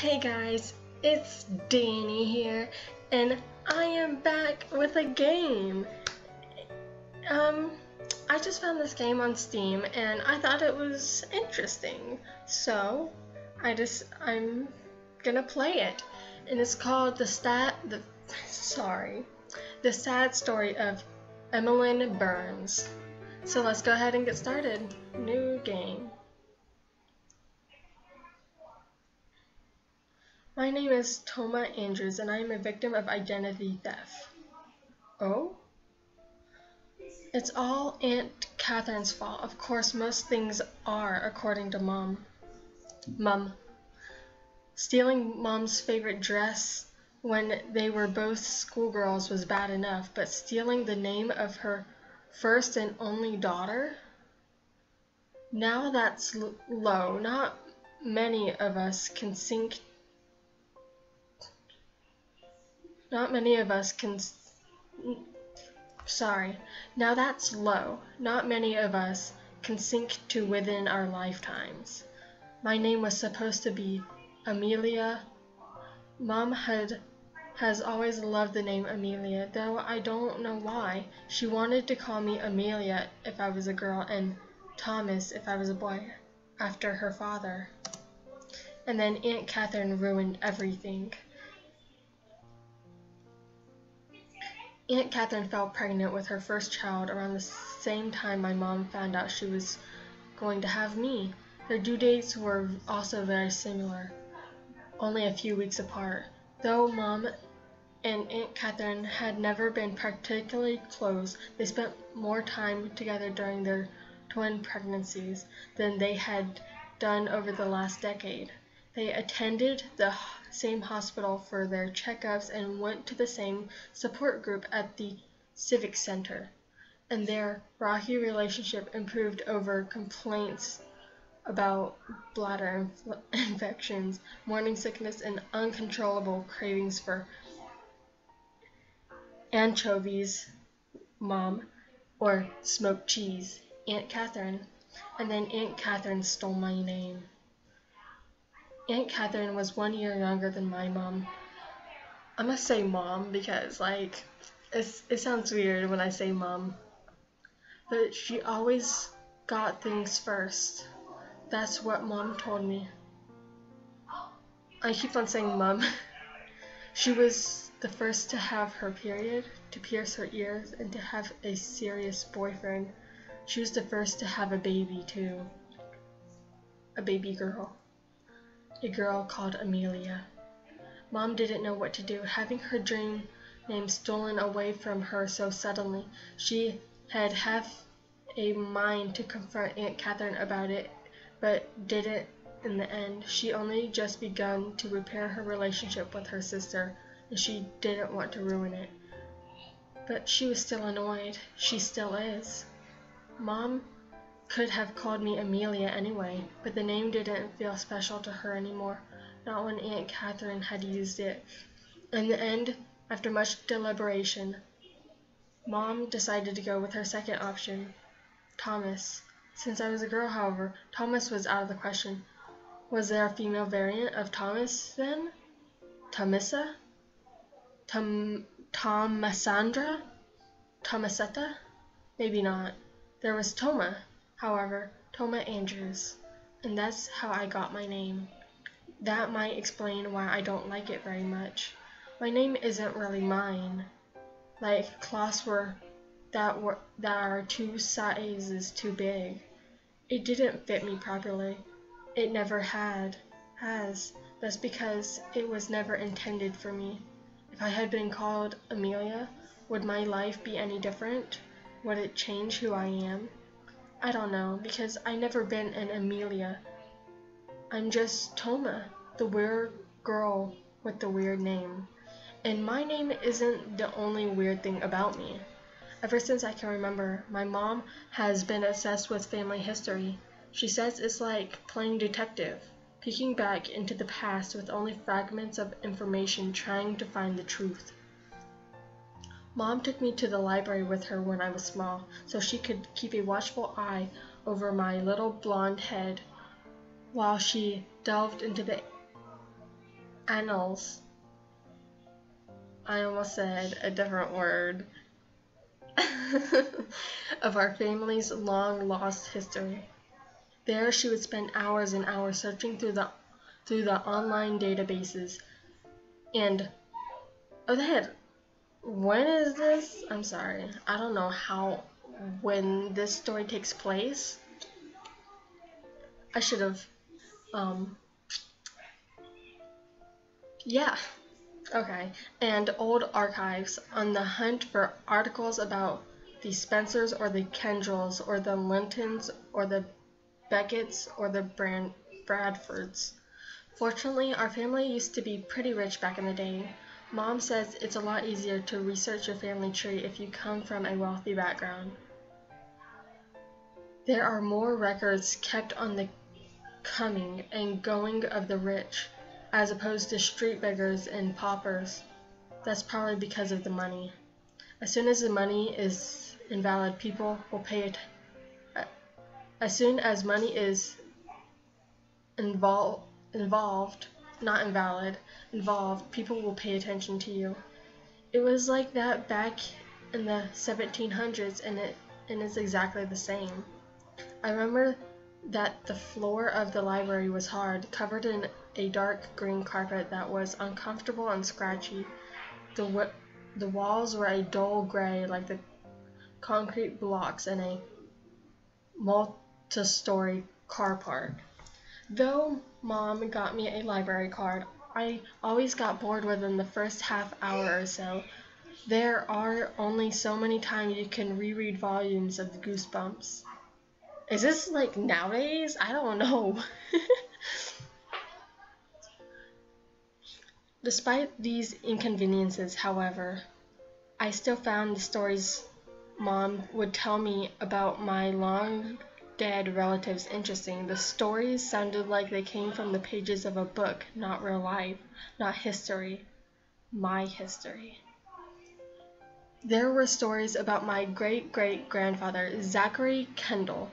Hey guys, it's Danni here, and I am back with a game. Um, I just found this game on Steam, and I thought it was interesting, so I just I'm gonna play it, and it's called the stat the sorry, the sad story of Emmeline Burns. So let's go ahead and get started. New game. My name is Toma Andrews and I am a victim of identity theft. Oh? It's all Aunt Catherine's fault. Of course, most things are, according to Mom. Mum. Stealing Mom's favorite dress when they were both schoolgirls was bad enough, but stealing the name of her first and only daughter? Now that's low. Not many of us can sink Not many of us can. Sorry. Now that's low. Not many of us can sink to within our lifetimes. My name was supposed to be Amelia. Mom had has always loved the name Amelia, though I don't know why. She wanted to call me Amelia if I was a girl and Thomas if I was a boy, after her father. And then Aunt Catherine ruined everything. Aunt Catherine fell pregnant with her first child around the same time my mom found out she was going to have me. Their due dates were also very similar, only a few weeks apart. Though mom and Aunt Catherine had never been particularly close, they spent more time together during their twin pregnancies than they had done over the last decade. They attended the same hospital for their checkups and went to the same support group at the Civic Center. And their rocky relationship improved over complaints about bladder inf infections, morning sickness, and uncontrollable cravings for anchovies, mom, or smoked cheese, Aunt Catherine. And then Aunt Catherine stole my name. Aunt Catherine was one year younger than my mom. I must say mom because like it's, it sounds weird when I say mom. But she always got things first. That's what mom told me. I keep on saying mom. she was the first to have her period, to pierce her ears, and to have a serious boyfriend. She was the first to have a baby too. A baby girl a girl called Amelia. Mom didn't know what to do. Having her dream name stolen away from her so suddenly, she had half a mind to confront Aunt Catherine about it, but didn't in the end. She only just begun to repair her relationship with her sister, and she didn't want to ruin it. But she was still annoyed. She still is. Mom could have called me Amelia anyway, but the name didn't feel special to her anymore, not when Aunt Catherine had used it. In the end, after much deliberation, Mom decided to go with her second option, Thomas. Since I was a girl, however, Thomas was out of the question. Was there a female variant of Thomas, then? Thomissa? Tom Thomasandra? Thomasetta? Maybe not. There was Toma, however, Toma Andrews, and that's how I got my name. That might explain why I don't like it very much. My name isn't really mine. Like cloths were that were that are two sizes too big. It didn't fit me properly. It never had, has. That's because it was never intended for me. If I had been called Amelia, would my life be any different? Would it change who I am? I don't know, because I never been an Amelia. I'm just Toma, the weird girl with the weird name. And my name isn't the only weird thing about me. Ever since I can remember, my mom has been obsessed with family history. She says it's like playing detective, peeking back into the past with only fragments of information trying to find the truth. Mom took me to the library with her when I was small, so she could keep a watchful eye over my little blonde head while she delved into the annals. I almost said a different word. of our family's long lost history. There she would spend hours and hours searching through the through the online databases. And oh they when is this? I'm sorry. I don't know how when this story takes place. I should have um yeah. Okay. And old archives on the hunt for articles about the Spencers or the Kendrells or the Lintons or the Becketts or the Brand Bradfords. Fortunately, our family used to be pretty rich back in the day. Mom says it's a lot easier to research your family tree if you come from a wealthy background. There are more records kept on the coming and going of the rich, as opposed to street beggars and paupers. That's probably because of the money. As soon as the money is invalid, people will pay it. Uh, as soon as money is involved, not invalid, involved, people will pay attention to you. It was like that back in the 1700s and it and it's exactly the same. I remember that the floor of the library was hard, covered in a dark green carpet that was uncomfortable and scratchy. The the walls were a dull gray like the concrete blocks in a multi-story car park. Though Mom got me a library card. I always got bored within the first half hour or so. There are only so many times you can reread volumes of the Goosebumps. Is this like nowadays? I don't know. Despite these inconveniences, however, I still found the stories Mom would tell me about my long dead relatives interesting. The stories sounded like they came from the pages of a book, not real life, not history. My history. There were stories about my great great grandfather, Zachary Kendall,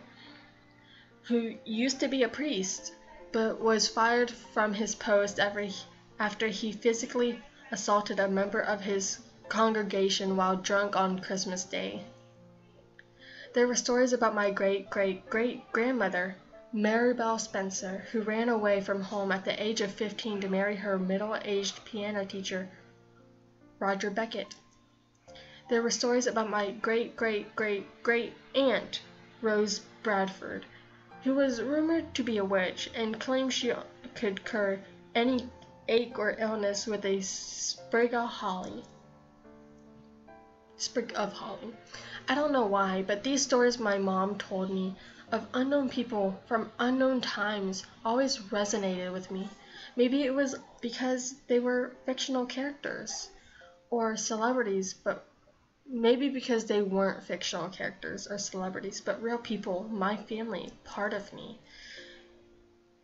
who used to be a priest, but was fired from his post every, after he physically assaulted a member of his congregation while drunk on Christmas Day. There were stories about my great great great grandmother, Marybelle Spencer, who ran away from home at the age of fifteen to marry her middle aged piano teacher, Roger Beckett. There were stories about my great great great great aunt, Rose Bradford, who was rumored to be a witch and claimed she could cure any ache or illness with a sprig of holly. Sprig of holly. I don't know why, but these stories my mom told me of unknown people from unknown times always resonated with me. Maybe it was because they were fictional characters or celebrities, but maybe because they weren't fictional characters or celebrities, but real people, my family, part of me.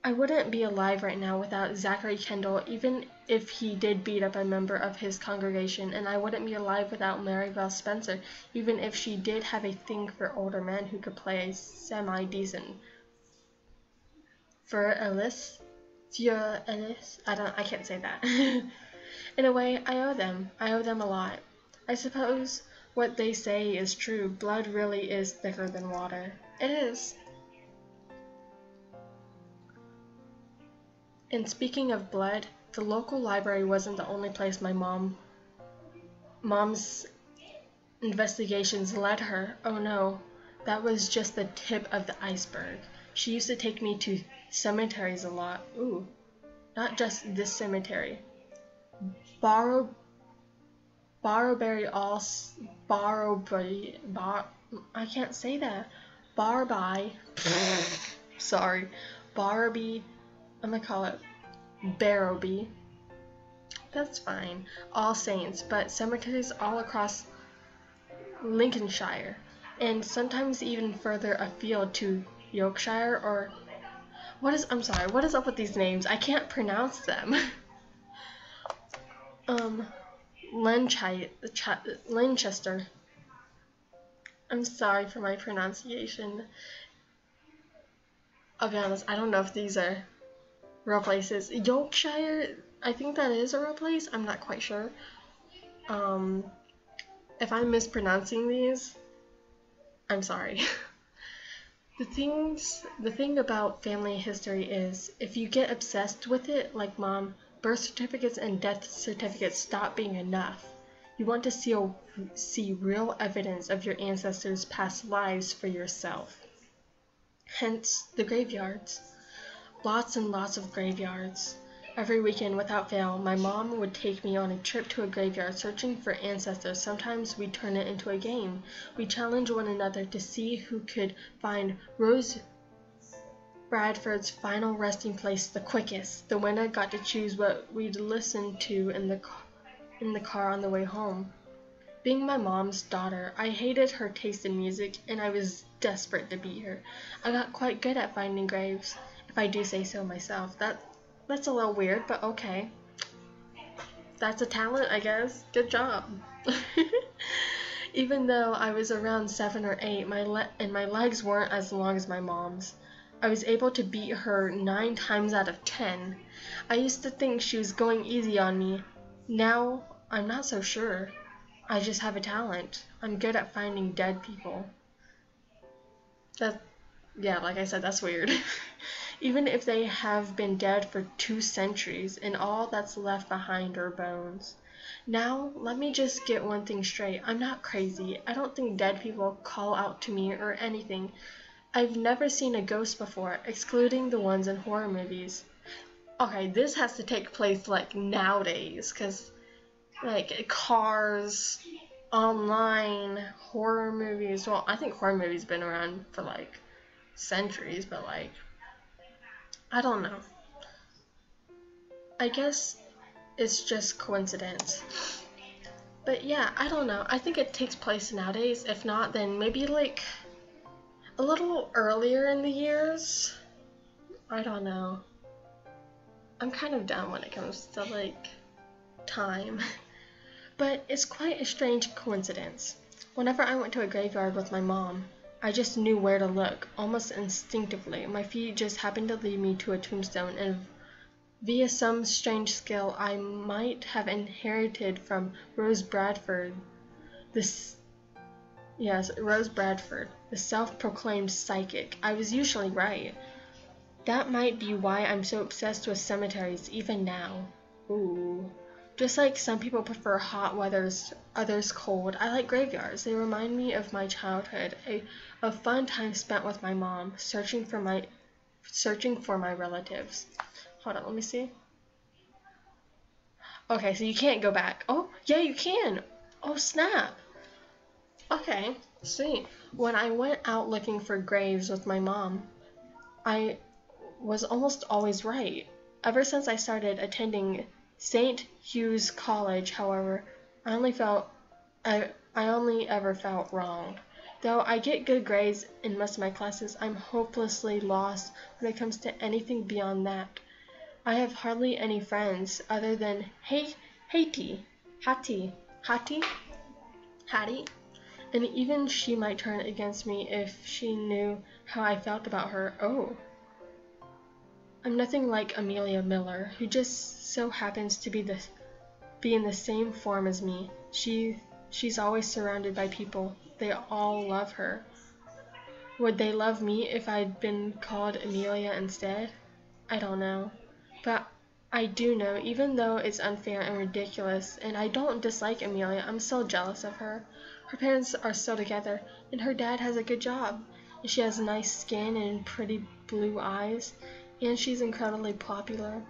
I wouldn't be alive right now without Zachary Kendall, even if he did beat up a member of his congregation, and I wouldn't be alive without Mary Marybelle Spencer, even if she did have a thing for older men who could play a semi-decent Für Elise, Fior Ellis. I don't. I can't say that. In a way, I owe them. I owe them a lot. I suppose what they say is true. Blood really is thicker than water. It is. And speaking of blood, the local library wasn't the only place my mom mom's investigations led her. Oh no, that was just the tip of the iceberg. She used to take me to cemeteries a lot. Ooh, not just this cemetery. Borrow Barrowberry all Barrowberry Bar I can't say that. Barby sorry. Barby I'm gonna call it Barrowby. That's fine. All Saints, but cemeteries all across Lincolnshire, and sometimes even further afield to Yorkshire or what is I'm sorry, what is up with these names? I can't pronounce them. um Linchester. I'm sorry for my pronunciation. I'll be honest, I don't know if these are real places. Yorkshire, I think that is a real place. I'm not quite sure. Um, if I'm mispronouncing these, I'm sorry. the things, the thing about family history is if you get obsessed with it, like mom, birth certificates and death certificates stop being enough. You want to see, see real evidence of your ancestors' past lives for yourself. Hence, the graveyards. Lots and lots of graveyards. Every weekend, without fail, my mom would take me on a trip to a graveyard searching for ancestors. Sometimes we'd turn it into a game. We challenge one another to see who could find Rose Bradford's final resting place the quickest. The winner got to choose what we'd listen to in the in the car on the way home. Being my mom's daughter, I hated her taste in music and I was desperate to beat her. I got quite good at finding graves, if I do say so myself. That that's a little weird, but okay. That's a talent, I guess. Good job. Even though I was around seven or eight, my le- and my legs weren't as long as my mom's, I was able to beat her nine times out of ten. I used to think she was going easy on me. Now I'm not so sure. I just have a talent. I'm good at finding dead people. That, yeah, like I said, that's weird. even if they have been dead for two centuries and all that's left behind are bones. Now, let me just get one thing straight. I'm not crazy. I don't think dead people call out to me or anything. I've never seen a ghost before, excluding the ones in horror movies. Okay, this has to take place like nowadays, because like cars, online, horror movies. Well, I think horror movies been around for like centuries, but like I don't know. I guess it's just coincidence. But yeah, I don't know. I think it takes place nowadays. If not, then maybe like a little earlier in the years. I don't know. I'm kind of dumb when it comes to like time. But it's quite a strange coincidence. Whenever I went to a graveyard with my mom, I just knew where to look, almost instinctively. My feet just happened to lead me to a tombstone, and via some strange skill I might have inherited from Rose Bradford, this yes, Rose Bradford, the self-proclaimed psychic. I was usually right. That might be why I'm so obsessed with cemeteries even now. Ooh. Just like some people prefer hot weathers, others cold, I like graveyards. They remind me of my childhood, a, a fun time spent with my mom, searching for my searching for my relatives. Hold on, let me see. Okay, so you can't go back. Oh, yeah, you can. Oh, snap. Okay, sweet. When I went out looking for graves with my mom, I was almost always right. Ever since I started attending St. Hugh's College, however, I only felt I, I only ever felt wrong. Though I get good grades in most of my classes, I'm hopelessly lost when it comes to anything beyond that. I have hardly any friends other than Hay Haiti, Hattie, Hattie, Hattie, and even she might turn against me if she knew how I felt about her. Oh. I'm nothing like Amelia Miller, who just so happens to be the be in the same form as me. She she's always surrounded by people. They all love her. Would they love me if I'd been called Amelia instead? I don't know. But I do know, even though it's unfair and ridiculous, and I don't dislike Amelia, I'm still jealous of her. Her parents are still together, and her dad has a good job, and she has nice skin and pretty blue eyes, and she's incredibly popular.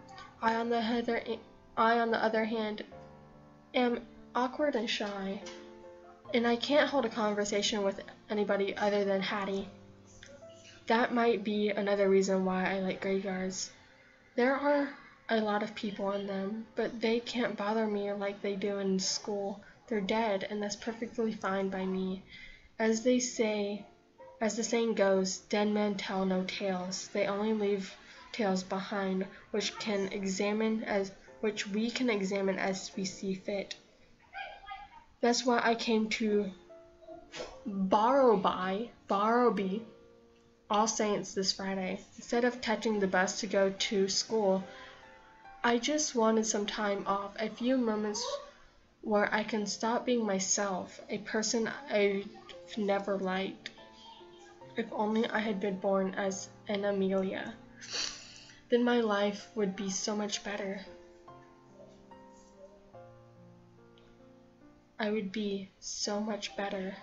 I on the other I on the other hand am awkward and shy, and I can't hold a conversation with anybody other than Hattie. That might be another reason why I like graveyards. There are a lot of people in them, but they can't bother me like they do in school. They're dead, and that's perfectly fine by me. As they say, as the saying goes, dead men tell no tales. They only leave tales behind which can examine as which we can examine as we see fit. That's why I came to Barrowby, Barrowby, All Saints this Friday. Instead of catching the bus to go to school, I just wanted some time off, a few moments where I can stop being myself, a person I've never liked. If only I had been born as an Amelia, then my life would be so much better. I would be so much better.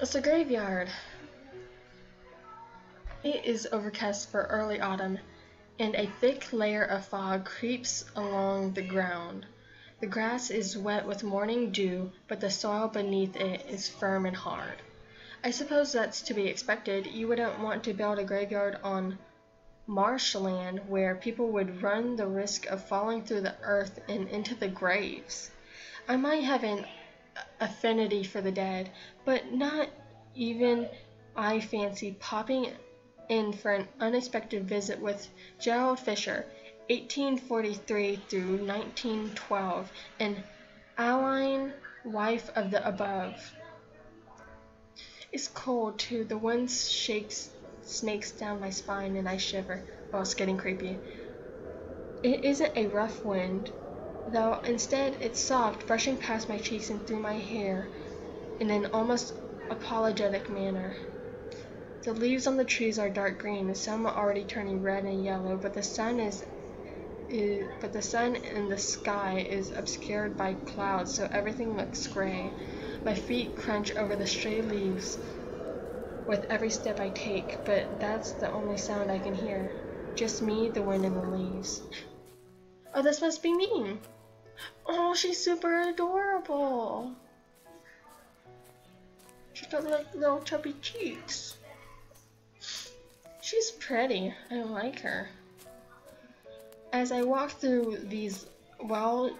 It's a graveyard. It is overcast for early autumn, and a thick layer of fog creeps along the ground. The grass is wet with morning dew, but the soil beneath it is firm and hard. I suppose that's to be expected. You wouldn't want to build a graveyard on marshland where people would run the risk of falling through the earth and into the graves. I might have an affinity for the dead, but not even I fancy popping in for an unexpected visit with Gerald Fisher, 1843 through 1912, and Aline, wife of the above. It's cold too. The wind shakes snakes down my spine and I shiver. Oh, it's getting creepy. It isn't a rough wind, though instead it's soft, brushing past my cheeks and through my hair in an almost apologetic manner. The leaves on the trees are dark green, some are already turning red and yellow, but the sun is, but the sun in the sky is obscured by clouds, so everything looks gray. My feet crunch over the stray leaves with every step I take, but that's the only sound I can hear. Just me, the wind, and the leaves. Oh, this must be me. Oh, she's super adorable. She's got like little chubby cheeks. She's pretty. I like her. As I walk through these well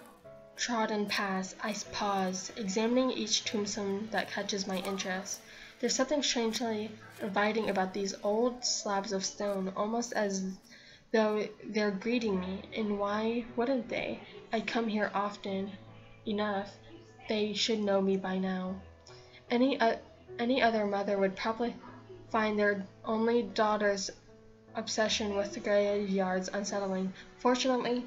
trodden paths, I pause, examining each tombstone that catches my interest. There's something strangely inviting about these old slabs of stone, almost as though they're greeting me, and why wouldn't they? I come here often enough. They should know me by now. Any, uh, any other mother would probably find their only daughter's obsession with the graveyards unsettling. Fortunately,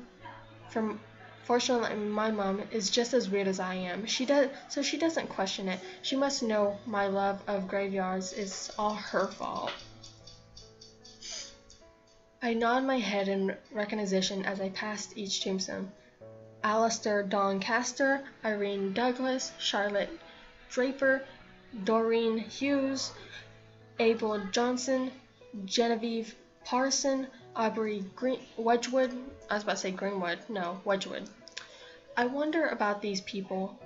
from fortunately my mom is just as weird as I am. She does so she doesn't question it. She must know my love of graveyards is all her fault. I nod my head in recognition as I passed each tombstone. Alistair Doncaster, Irene Douglas, Charlotte Draper, Doreen Hughes, Abel Johnson, Genevieve Parson, Aubrey Green Wedgwood. I was about to say Greenwood. No, Wedgwood. I wonder about these people,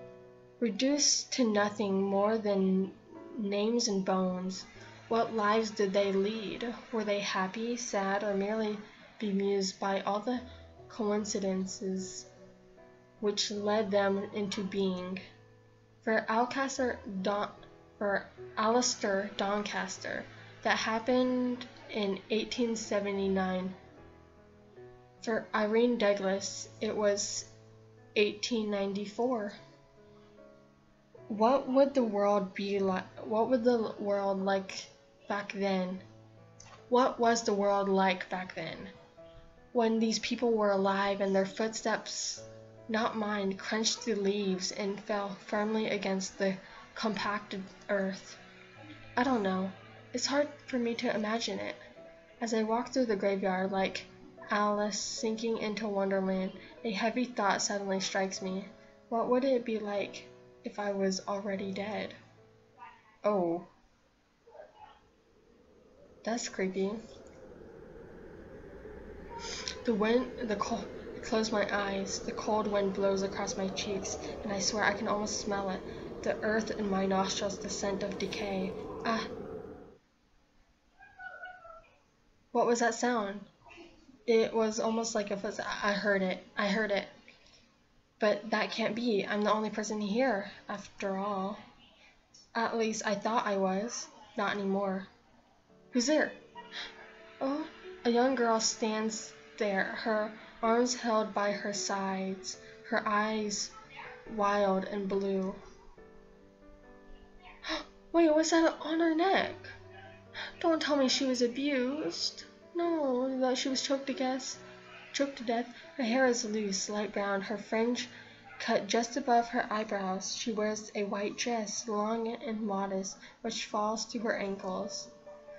reduced to nothing more than names and bones. What lives did they lead? Were they happy, sad, or merely bemused by all the coincidences which led them into being? For Alcaster Don for Alistair Doncaster that happened in 1879. For Irene Douglas, it was 1894. What would the world be like? What would the world like back then? What was the world like back then? When these people were alive and their footsteps, not mine, crunched the leaves and fell firmly against the compacted earth. I don't know. It's hard for me to imagine it. As I walk through the graveyard like Alice sinking into Wonderland, a heavy thought suddenly strikes me. What would it be like if I was already dead? Oh. That's creepy. The wind, the cold, I close my eyes. The cold wind blows across my cheeks, and I swear I can almost smell it. The earth in my nostrils, the scent of decay. Ah! What was that sound? It was almost like a fuzz. I heard it. I heard it. But that can't be. I'm the only person here, after all. At least I thought I was. Not anymore. Who's there? Oh, a young girl stands there, her arms held by her sides, her eyes wild and blue. Wait, what's that on her neck? Don't tell me she was abused. No, that she was choked to guess. Choked to death. Her hair is loose, light brown. Her fringe cut just above her eyebrows. She wears a white dress, long and modest, which falls to her ankles.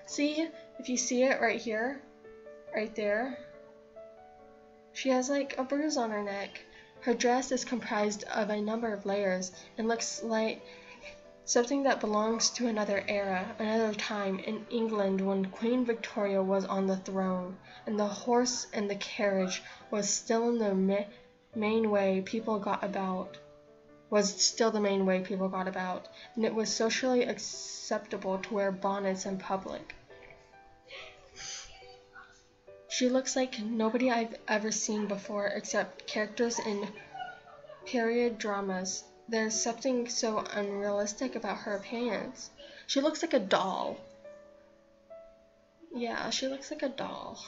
See, if you see it right here, right there, she has like a bruise on her neck. Her dress is comprised of a number of layers and looks like something that belongs to another era, another time in England when Queen Victoria was on the throne, and the horse and the carriage was still the main way people got about was still the main way people got about, and it was socially acceptable to wear bonnets in public. She looks like nobody I've ever seen before except characters in period dramas. There's something so unrealistic about her appearance. She looks like a doll. Yeah, she looks like a doll.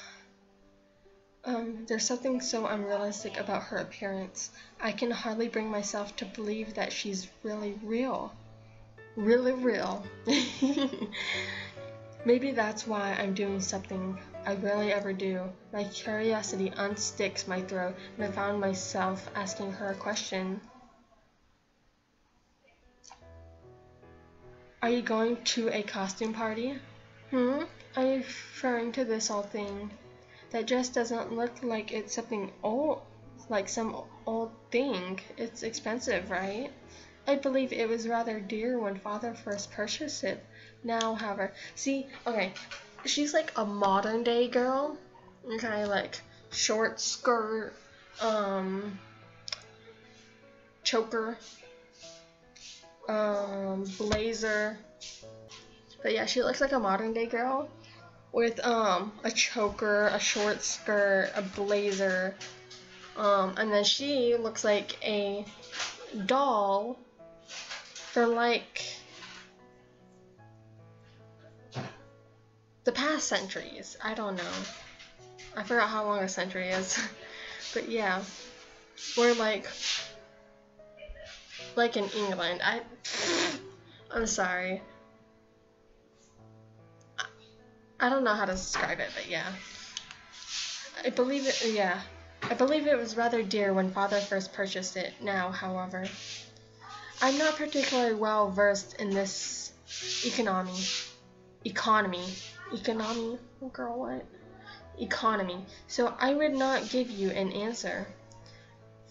Um, there's something so unrealistic about her appearance. I can hardly bring myself to believe that she's really real. Really real. Maybe that's why I'm doing something I rarely ever do. My curiosity unsticks my throat, and I found myself asking her a question. Are you going to a costume party? Hmm? Are you referring to this old thing? That just doesn't look like it's something old, like some old thing. It's expensive, right? I believe it was rather dear when father first purchased it. Now, however, see, okay, she's like a modern day girl. Okay, like short skirt, um, choker, um, blazer. But yeah, she looks like a modern day girl with um a choker, a short skirt, a blazer, um, and then she looks like a doll for like the past centuries. I don't know. I forgot how long a century is. but yeah. We're like like in England. I I'm sorry. I don't know how to describe it, but yeah. I believe it, yeah. I believe it was rather dear when father first purchased it. Now, however, I'm not particularly well versed in this economy. Economy. Economy? Oh, girl, what? Economy. So I would not give you an answer.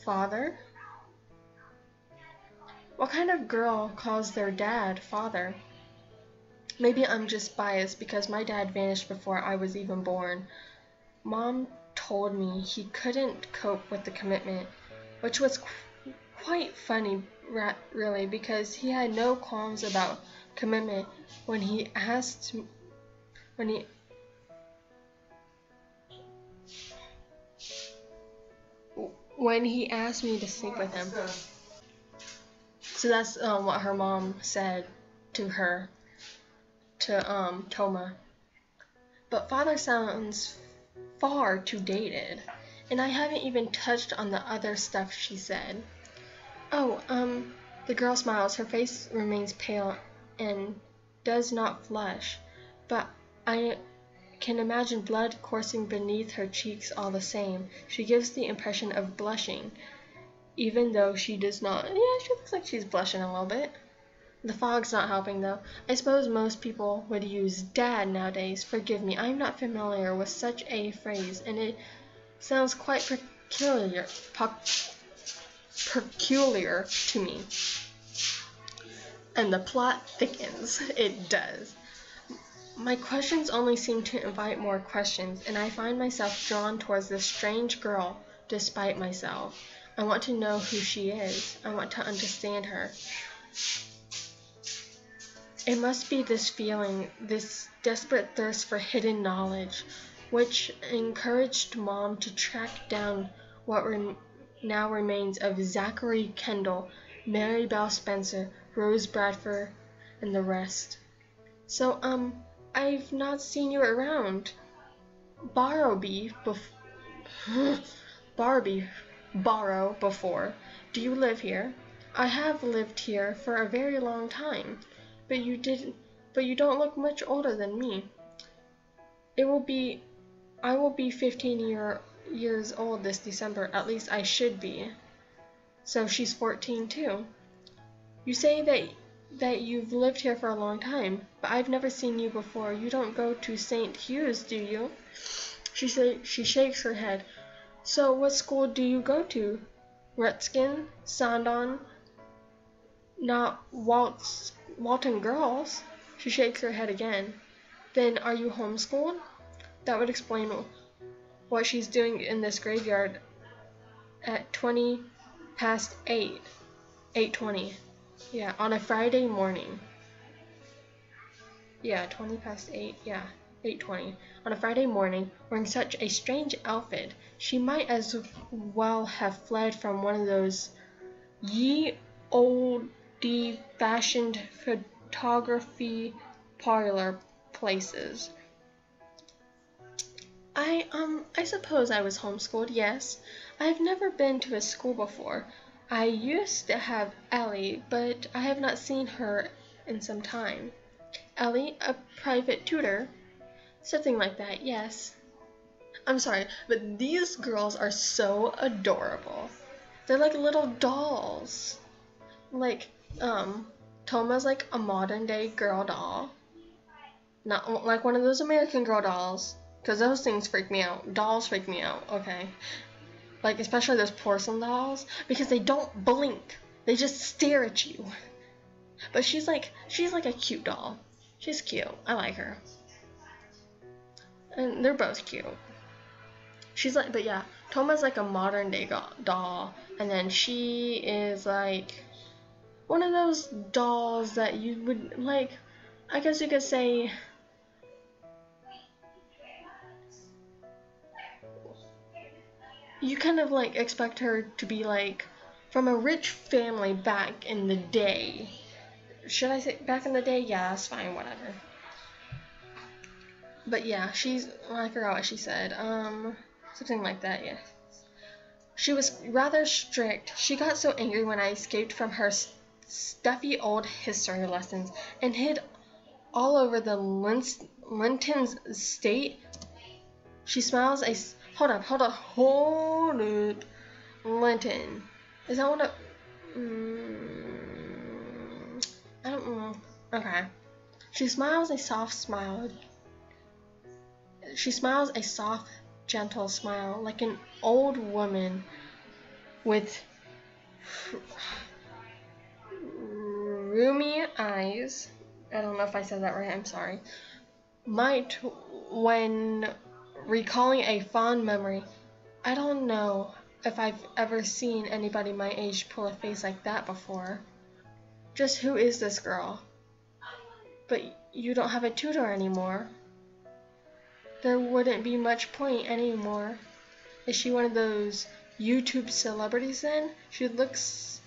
Father? What kind of girl calls their dad father? Maybe I'm just biased because my dad vanished before I was even born. Mom told me he couldn't cope with the commitment, which was qu quite funny, really, because he had no qualms about commitment when he asked when he when he asked me to sleep with him. So that's um, what her mom said to her to um, Toma. But father sounds far too dated, and I haven't even touched on the other stuff she said. Oh, um, the girl smiles. Her face remains pale and does not flush, but I can imagine blood coursing beneath her cheeks all the same. She gives the impression of blushing, even though she does not. Yeah, she looks like she's blushing a little bit. The fog's not helping though. I suppose most people would use dad nowadays. Forgive me, I'm not familiar with such a phrase, and it sounds quite peculiar, peculiar to me. And the plot thickens. It does. My questions only seem to invite more questions, and I find myself drawn towards this strange girl despite myself. I want to know who she is. I want to understand her. It must be this feeling, this desperate thirst for hidden knowledge, which encouraged Mom to track down what now remains of Zachary Kendall, Marybelle Spencer, Rose Bradford, and the rest. So, um, I've not seen you around. Barrowby bef Barbie Borrow before. Do you live here? I have lived here for a very long time. But you didn't but you don't look much older than me. it will be I will be 15 year years old this December. At least I should be. So she's 14 too. You say that that you've lived here for a long time, but I've never seen you before. You don't go to St. Hugh's, do you? She say, she shakes her head. So what school do you go to? Redskin, Sandon, not Waltz, Walton Girls? She shakes her head again. Then are you homeschooled? That would explain what she's doing in this graveyard at 20 past 8. 8.20. Yeah, on a Friday morning. Yeah, 20 past 8. Yeah, 8.20. On a Friday morning, wearing such a strange outfit, she might as well have fled from one of those ye old fashioned photography parlor places. I um I suppose I was homeschooled, yes. I've never been to a school before. I used to have Ellie, but I have not seen her in some time. Ellie, a private tutor? Something like that, yes. I'm sorry, but these girls are so adorable. They're like little dolls. Like, um, Toma's like a modern day girl doll. Not like one of those American girl dolls. Because those things freak me out. Dolls freak me out, okay? Like, especially those porcelain dolls. Because they don't blink. They just stare at you. But she's like, she's like a cute doll. She's cute. I like her. And they're both cute. She's like, but yeah, Toma's like a modern day doll. And then she is like one of those dolls that you would like, I guess you could say, you kind of like expect her to be like from a rich family back in the day. Should I say back in the day? Yeah, fine, whatever. But yeah, she's I forgot what she said. Um something like that, yeah. She was rather strict. She got so angry when I escaped from her stuffy old history lessons and hid all over the Linton's estate. She smiles a Hold up, hold up, hold up, Linton. Is that what a... Mm, I don't know. Okay. She smiles a soft smile. She smiles a soft, gentle smile, like an old woman with rheumy eyes. I don't know if I said that right, I'm sorry. Might, when recalling a fond memory. I don't know if I've ever seen anybody my age pull a face like that before. Just who is this girl? But you don't have a tutor anymore. There wouldn't be much point anymore. Is she one of those YouTube celebrities then? She looks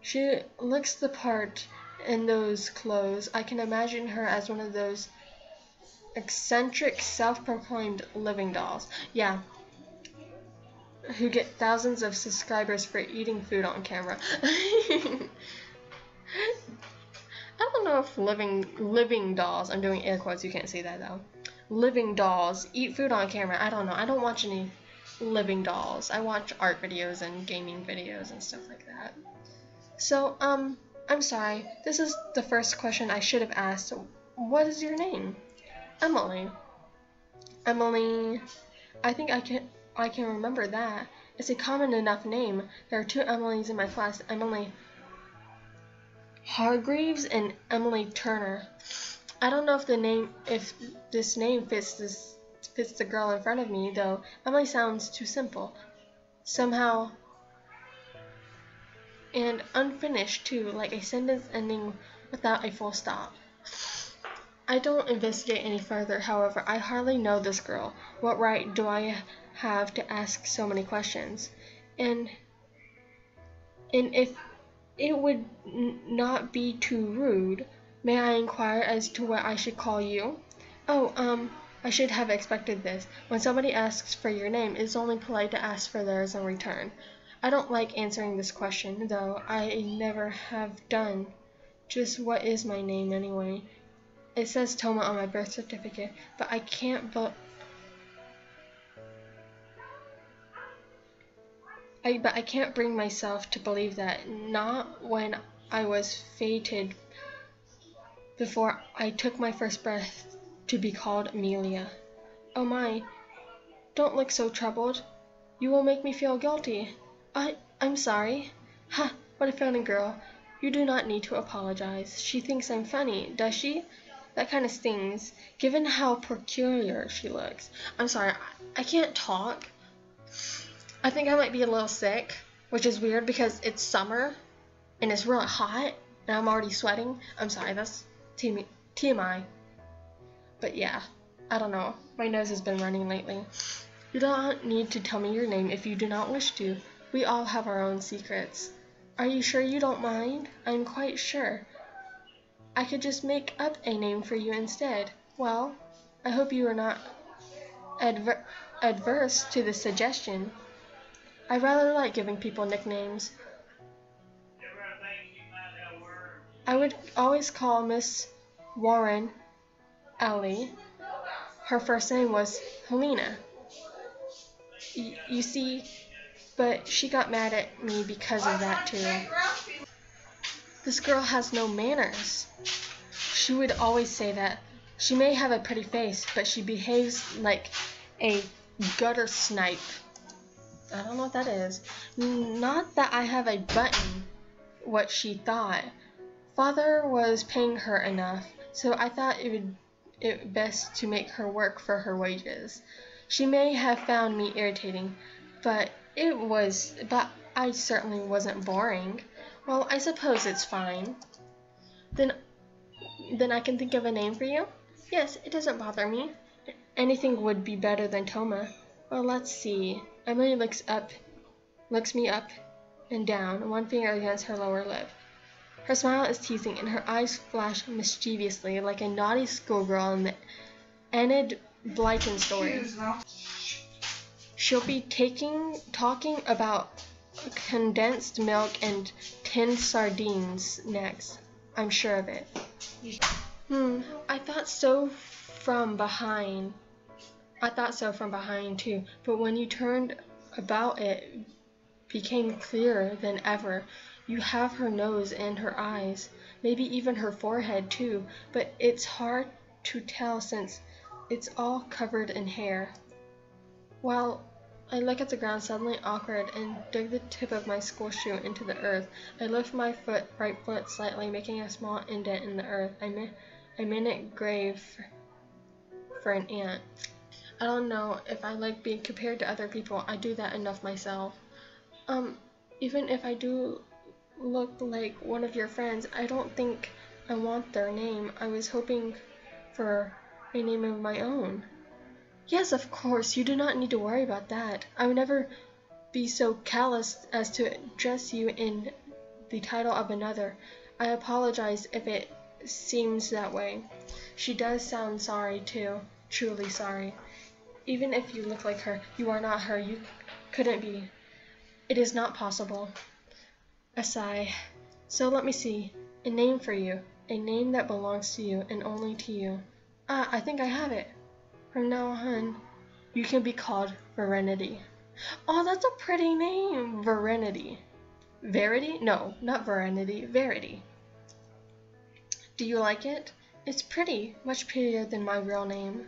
she looks the part in those clothes. I can imagine her as one of those eccentric, self-proclaimed living dolls. Yeah. Who get thousands of subscribers for eating food on camera. I don't know if living living dolls, I'm doing air quotes, you can't see that though. Living dolls eat food on camera. I don't know. I don't watch any living dolls. I watch art videos and gaming videos and stuff like that. So, um, I'm sorry. This is the first question I should have asked. What is your name? Emily. Emily. I think I can I can remember that. It's a common enough name. There are two Emilys in my class. Emily Hargreaves and Emily Turner. I don't know if the name if this name fits this fits the girl in front of me though. Emily sounds too simple. Somehow and unfinished too, like a sentence ending without a full stop. I don't investigate any further, however, I hardly know this girl. What right do I have to ask so many questions? And and if it would not be too rude, may I inquire as to what I should call you? Oh, um, I should have expected this. When somebody asks for your name, it's only polite to ask for theirs in return. I don't like answering this question, though I never have done. Just what is my name, anyway? It says Toma on my birth certificate, but I can't vote. I, but I can't bring myself to believe that. Not when I was fated before I took my first breath to be called Amelia. Oh my, don't look so troubled. You will make me feel guilty. I, I'm sorry. Ha, what a funny girl. You do not need to apologize. She thinks I'm funny, does she? That kind of stings, given how peculiar she looks. I'm sorry, I, I can't talk. I think I might be a little sick, which is weird because it's summer and it's really hot and I'm already sweating. I'm sorry, that's TMI. But yeah, I don't know. My nose has been running lately. You don't need to tell me your name if you do not wish to. We all have our own secrets. Are you sure you don't mind? I'm quite sure. I could just make up a name for you instead. Well, I hope you are not adver adverse to the suggestion. I rather like giving people nicknames. I would always call Miss Warren Ellie. Her first name was Helena. Y you see, but she got mad at me because of that too. This girl has no manners. She would always say that. She may have a pretty face, but she behaves like a gutter snipe. I don't know what that is. Not that I have a button, what she thought. Father was paying her enough, so I thought it would it best to make her work for her wages. She may have found me irritating, but it was but I certainly wasn't boring. Well, I suppose it's fine. Then then I can think of a name for you? Yes, it doesn't bother me. Anything would be better than Toma. Well, let's see. Emily looks up, looks me up and down, one finger against her lower lip. Her smile is teasing, and her eyes flash mischievously like a naughty schoolgirl in the Enid Blyton story. She'll be taking talking about condensed milk and tinned sardines next. I'm sure of it. Hmm, I thought so from behind. I thought so from behind too, but when you turned about it became clearer than ever. You have her nose and her eyes, maybe even her forehead too, but it's hard to tell since it's all covered in hair. While I look at the ground suddenly awkward and dig the tip of my school shoe into the earth. I lift my foot, right foot slightly, making a small indent in the earth. I'm in, I'm in it grave for, for an ant. I don't know if I like being compared to other people. I do that enough myself. Um, even if I do look like one of your friends, I don't think I want their name. I was hoping for a name of my own. Yes, of course, you do not need to worry about that. I would never be so callous as to address you in the title of another. I apologize if it seems that way. She does sound sorry, too. Truly sorry. Even if you look like her, you are not her. You couldn't be. It is not possible. A sigh. So let me see. A name for you. A name that belongs to you and only to you. Ah, I think I have it. From now on, you can be called Verenity. Oh, that's a pretty name. Verenity. Verity? No, not Verenity. Verity. Do you like it? It's pretty. Much prettier than my real name.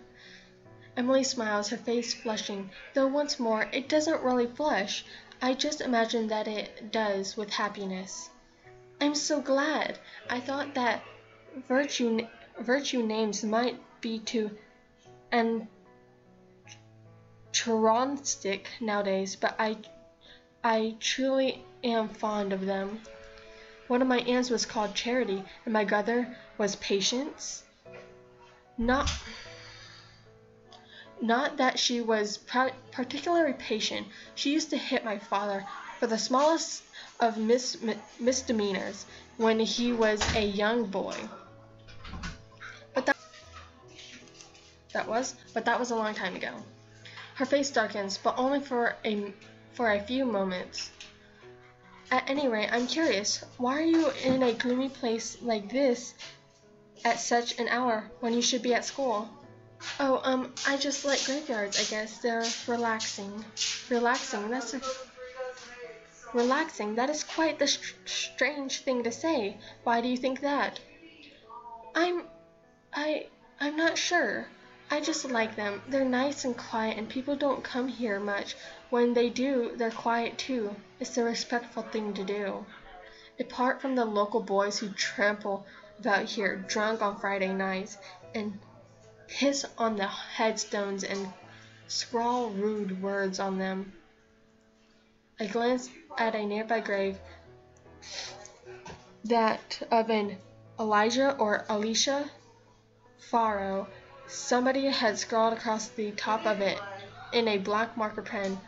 Emily smiles, her face flushing, though once more it doesn't really flush. I just imagine that it does with happiness. I'm so glad. I thought that virtue virtue names might be too and nowadays, but I I truly am fond of them. One of my aunts was called Charity, and my brother was Patience. Not not that she was particularly patient. She used to hit my father for the smallest of mis misdemeanors when he was a young boy. But that, that was, but that was a long time ago. Her face darkens, but only for a for a few moments. At any rate, I'm curious. Why are you in a gloomy place like this at such an hour when you should be at school? Oh, um, I just like graveyards, I guess. They're relaxing. Relaxing, that's a... Relaxing, that is quite the strange thing to say. Why do you think that? I'm... I... I'm not sure. I just like them. They're nice and quiet, and people don't come here much. When they do, they're quiet too. It's the respectful thing to do. Apart from the local boys who trample about here drunk on Friday nights and piss on the headstones and scrawl rude words on them. I glanced at a nearby grave that of an Elijah or Alicia Farrow. Somebody had scrawled across the top of it in a black marker pen,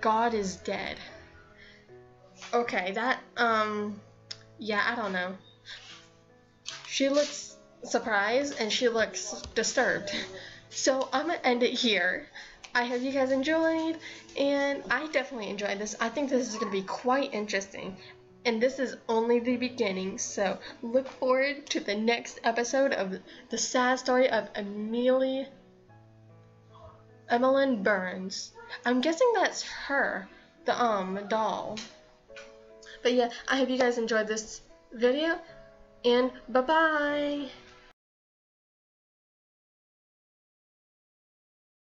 God is dead. Okay, that, um, yeah, I don't know. She looks surprised and she looks disturbed. So I'm gonna end it here. I hope you guys enjoyed, and I definitely enjoyed this. I think this is gonna be quite interesting. And this is only the beginning, so look forward to the next episode of the sad story of Amelie Emmeline Burns. I'm guessing that's her, the um doll. But yeah, I hope you guys enjoyed this video, and bye bye.